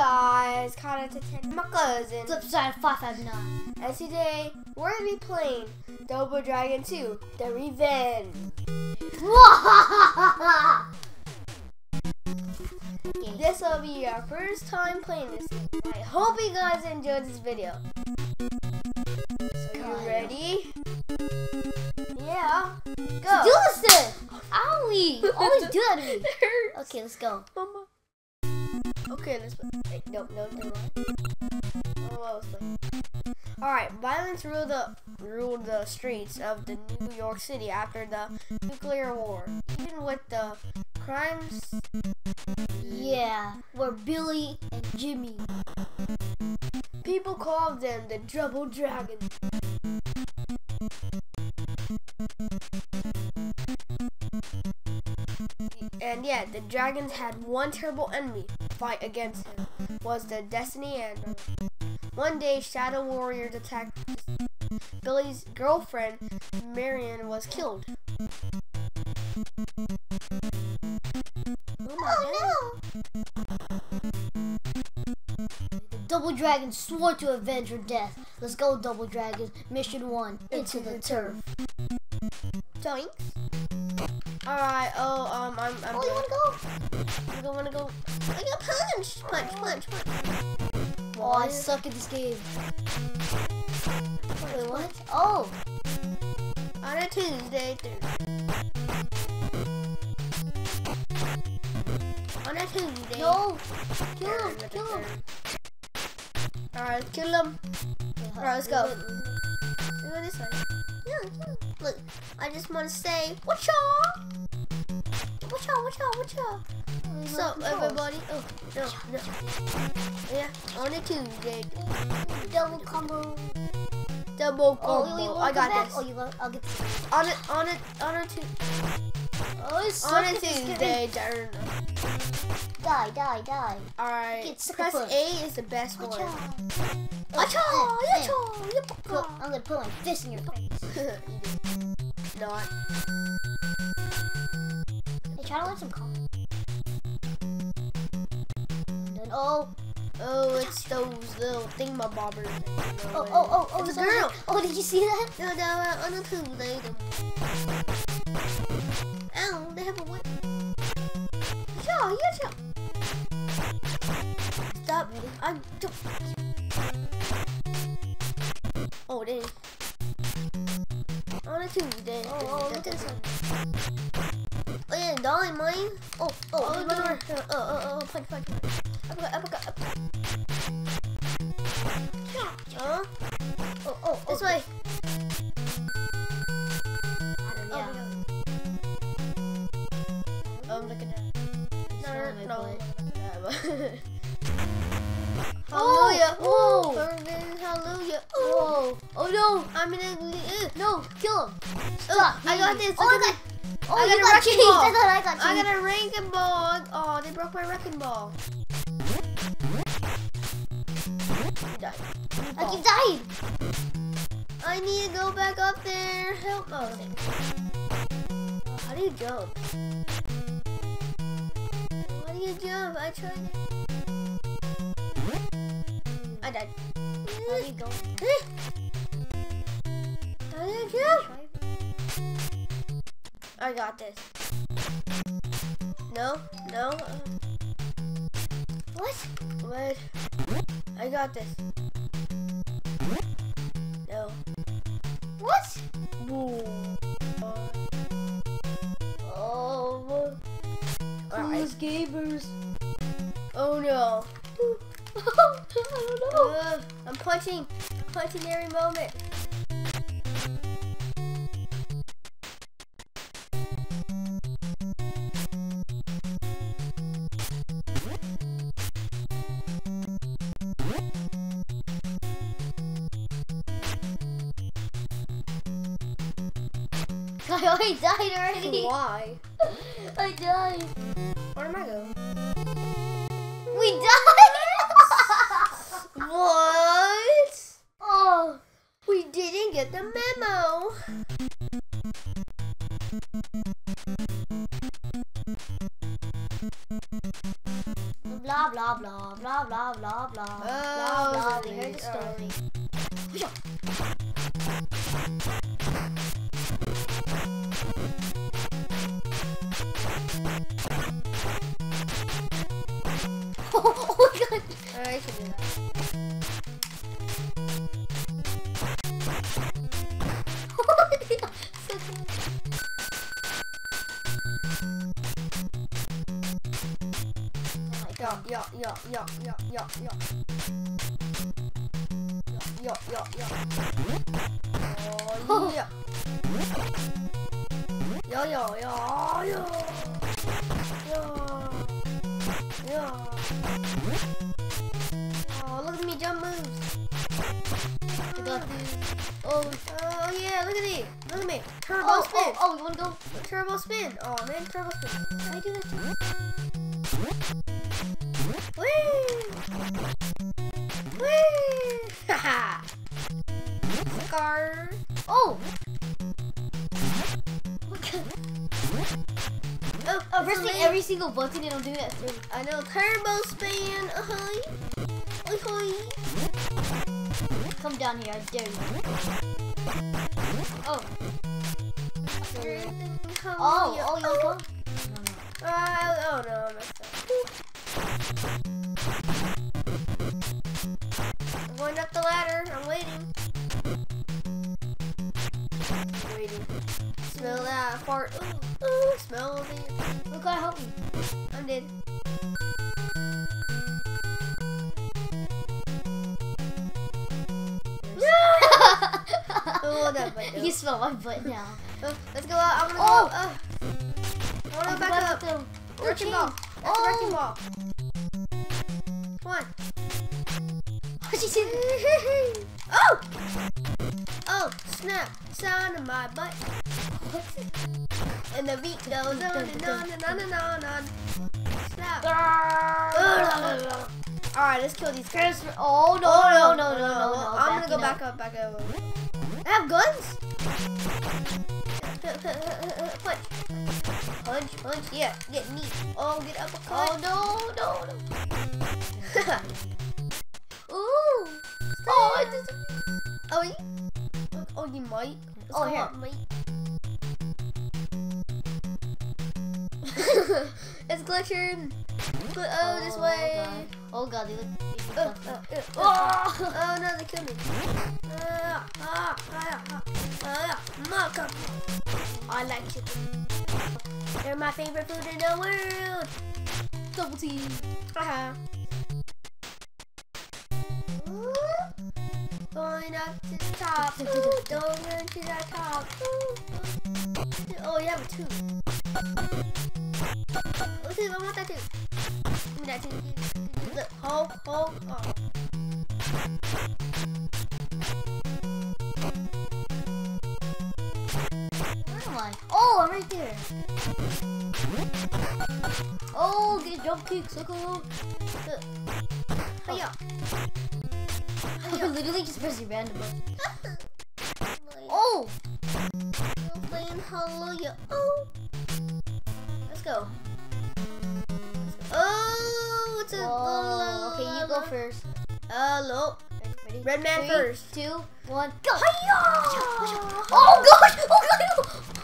guys, Connor to 10, my cousin. Flipside 559. And today, we're going to be playing Double Dragon 2, The Revenge. okay. This will be our first time playing this game. I hope you guys enjoyed this video. So you ready? Yeah. Go. Do this then! Owie! You always do that to me. Okay, let's go. Oh Okay, let's play. Wait, no, no, no. Oh, let's. All right, violence ruled the ruled the streets of the New York City after the nuclear war. Even with the crimes, Yeah, we're Billy and Jimmy. people called them the Double Dragon. And yeah, the dragons had one terrible enemy fight against him was the Destiny and one day Shadow Warriors attacked Billy's girlfriend Marian was killed. Oh no. Double Dragon swore to avenge her death. Let's go, Double Dragon. Mission one: into the turf. Doinks. Alright, oh, um, I'm, I'm Oh, you wanna go? I don't wanna go. I got punch! Punch, punch, punch. Oh, I suck at this game. Wait, what? Oh, On a Tuesday, Thursday. On a Tuesday. no! Kill him! Kill him! Alright, kill him. Alright, let's go. Wait, Go this way. Yeah. Look, I just want to say, y'all? What's y'all, what's y'all, what's y'all? wait. What's up, everybody? Oh, no, no. Yeah, on a Tuesday. Double combo. Double Oh, combo. you I got back? this. Oh, you. I'll get. This. On it, on it, on a Tuesday. Oh, On a game. Tuesday. Turn. Die, die, die. Alright, press. A is the best one. Acha. Acha, Oh, eh, eh. I'm gonna put my fist in your face. Not. Hey, try to learn some calm. Then, oh, Oh, it's those little thingamabobbers. oh, oh, oh, oh, It's a girl. Oh, did you see that? No, no, uh, on a Tuesday. Ow, they have a whip. Yeah, yeah, Stop. I'm. Oh, oh, look at this one. Oh yeah, dolly mine. Oh, oh, Oh, oh, no. no, oh, oh, oh, punch, punch, punch. Uppercut, uppercut, uppercut. Huh? Oh, oh, This oh, way. Yeah. Oh, I'm looking at. Smell No, my no, butt. no. Oh, Hallelujah. whoa. Fervent hallelujah. Oh, oh no, I'm in a. Uh, no, kill him. Oh, I got this. Oh, look oh, I got. Oh, I you got a got wrecking cheese. ball. I thought I got cheese. I got a wrecking ball. Oh, they broke my wrecking ball. I keep dying. I need to go back up there. Help. Oh, there. How do you jump? How do you jump? I tried. I died. How do you go? How do you jump? I got this. No, no. Uh. What? What? I got this. No. What? Boom. Oh, Alright. those gamers. Oh no. I don't know. Ugh, I'm punching. Punching every moment. died already. Why? I died. Oh my god! Alright, I can do that. So cool. Oh my Yo, god. yo, yo, yo, yo, yo, yo. Yo, yo, yo, yo. Oh, yeah. Yo, yo, yo, yo. Yo. Yo. Oh, look at me jump moves. I got this. Oh, oh yeah, look at me. Look at me. Turbo Oh, oh spin. oh, oh, you wanna go? Turbo spin. Oh, man, turbo spin. Can I do that too? Whee! Whee! Haha! Scar. I'm pressing every single button and I'm doing that. I know turbo spin. Ahoy! Come down here, I dare you. Oh. Oh, oh, you wanna come? No, no. Uh, oh no, I messed up. I'm going up the ladder. I'm waiting. waiting. Smell that fart. Ooh, smell the. Look, I help me. I'm dead. Oh, that butt you smell my butt now. Oh, let's go out. I'm gonna Oh. go. Uh, I wanna Oh, go back up. them. Wrecking chain. ball. That's a wrecking Oh. ball. Come on. What said? oh! Oh, snap. Sound of my butt. And the beat goes on and on and on and on and on. Snap. Alright, let's kill these guys. Oh no Oh, no no no no no! I'm gonna go back up, back up. I have guns? punch. Punch, punch. Yeah, get me. Oh, get up a car. Oh no no no! Ooh! Oh, I just. oh, you, oh, you might. Let's Oh, here. up, mate. it's glitching. But, oh, this way. God. Oh god, they look. Uh, uh, uh, uh, oh no, they killed me. Uh, ah, ah, ah, ah, Maka. I like chicken. They're my favorite food in the world. Double team. Haha. Going up top. Going to the top. Oh, you have a two. Oh, two. I want that two. Give me that two. Look, hold, hold. Oh. Oh, I'm right there. Oh, get jump kick, so cool. Hiya. I literally just pressing random buttons. Go. Go. Oh, it's a Whoa. Okay, you go first. Hello. Ready? Red man Three, first. two, one, go! Oh, Oh gosh! Oh god!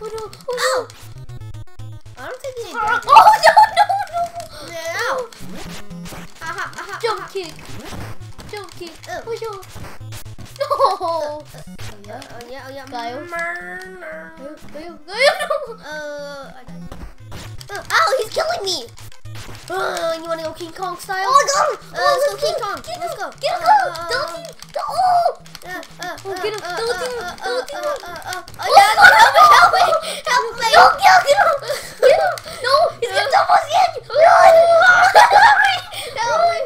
Oh no! Oh I don't think you Oh no! No! No! Ow. Aha, aha, Jump aha. kick! Jump kick! Oh. Oh no! No! Oh, yeah, oh, yeah. Kyle. Murder. Go, go, go, no! Uh, I died. Oh, ow, he's killing me. Uh, you wanna go King Kong style? Oh, him! Uh, let's go King Kong. Get Let's him! go. Get him! Uh, uh, Go! uh, Double uh! Oh! Uh, uh, Oh, uh, get him. uh, uh, uh, Double uh, team. uh, uh, uh, Oh, uh, yeah, God, help me, help me, help me. Go! Get him! Get him! Get him! No! He's getting double skin! Run! Help me! Help me!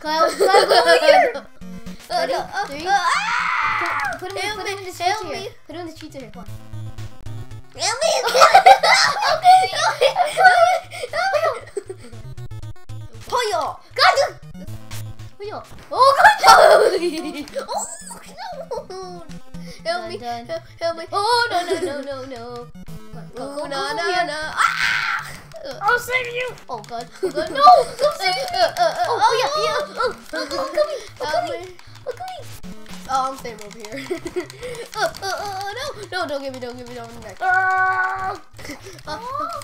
Kyle, Kyle, go over here! Ready? Uh, uh, Three. uh, ah! Put him, in, put him in the streets help here. Put him in the streets here. Come on. Help me. Help, me. Oh, no, no, no, no, no. Go, go, Oh, no, no, no. Ah! I'll save you. Oh god. Oh god. No. Don't save me. Uh, uh, uh, Oh, yeah, yeah. Oh, oh, I'm coming. I'm Help coming. me. I'm. Oh, I'm staying over here. uh, uh, uh, no, no, don't give me, don't give me, don't give me next. Ah. Uh, uh,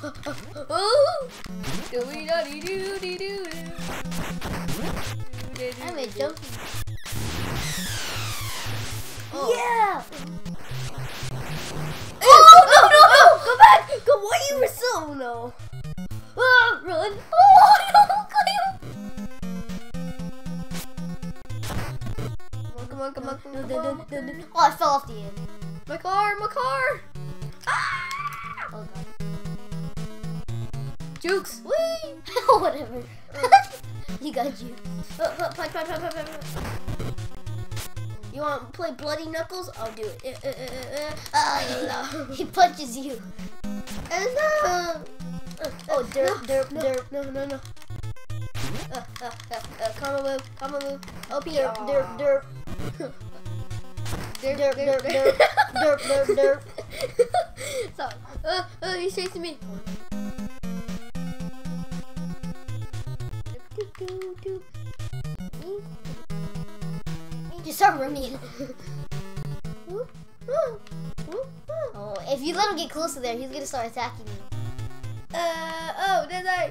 uh, uh, oh. Do-we-da-dee-doo-dee-doo-doo. I'm a jumping. So no? Ah, run. Oh no, Come on, come on, come on, come Cleo. on, come on. Oh, I fell off the end. My car, my car! Ah! Oh god. Jukes! Whee! Whatever. you got you. Uh, uh, punch, punch, punch, punch, punch. You want to play Bloody Knuckles? I'll do it. Uh, uh, uh, uh. Ah, no. He punches you. Uh, no. Oh, derp, derp, no, derp. No, no, no. Uh, uh, uh, comma move, comma move. OP. Derp, derp, derp. Derp, Derp, derp, derp. Derp, derp, derp. so, uh, uh, he's chasing me. You start running. Oh, if you let him get close to there, he's gonna start attacking you. Uh, oh, did I?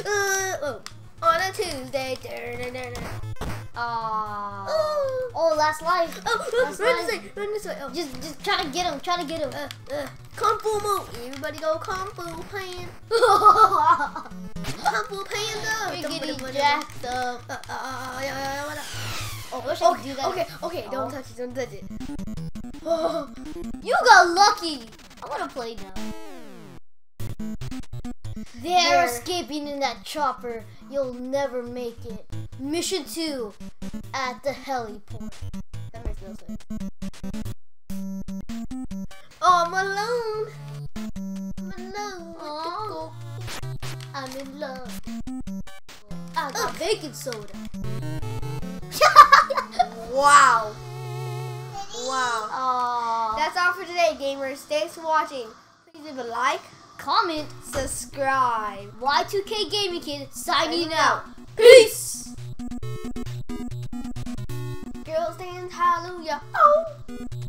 Uh, oh, on a Tuesday. Aww. Oh, Oh, last life. oh, oh, That's run this way, run this way. Oh, Just, just try to get him. Try to get him. uh, uh, Kung Fu move. Everybody go Kung Fu Panda. Kung Fu Panda. You're getting jacked up. Uh, uh, uh, yeah, yeah, yeah, yeah. Oh, I wish I could Okay, do that. okay, okay, don't Oh. touch it, don't touch it. Oh, You got lucky. I want to play now. They're escaping in that chopper. You'll never make it. Mission two at the heliport. that makes no sense. Oh, I'm alone. I'm alone. with the Aw. gold. I'm in love. I got baking soda. Wow. Wow. Oh, Aww. That's all for today, gamers. Thanks for watching. Please leave a like, Comment. subscribe. Y2K Gaming Kid signing out. Peace. Girls dance hallelujah. Oh.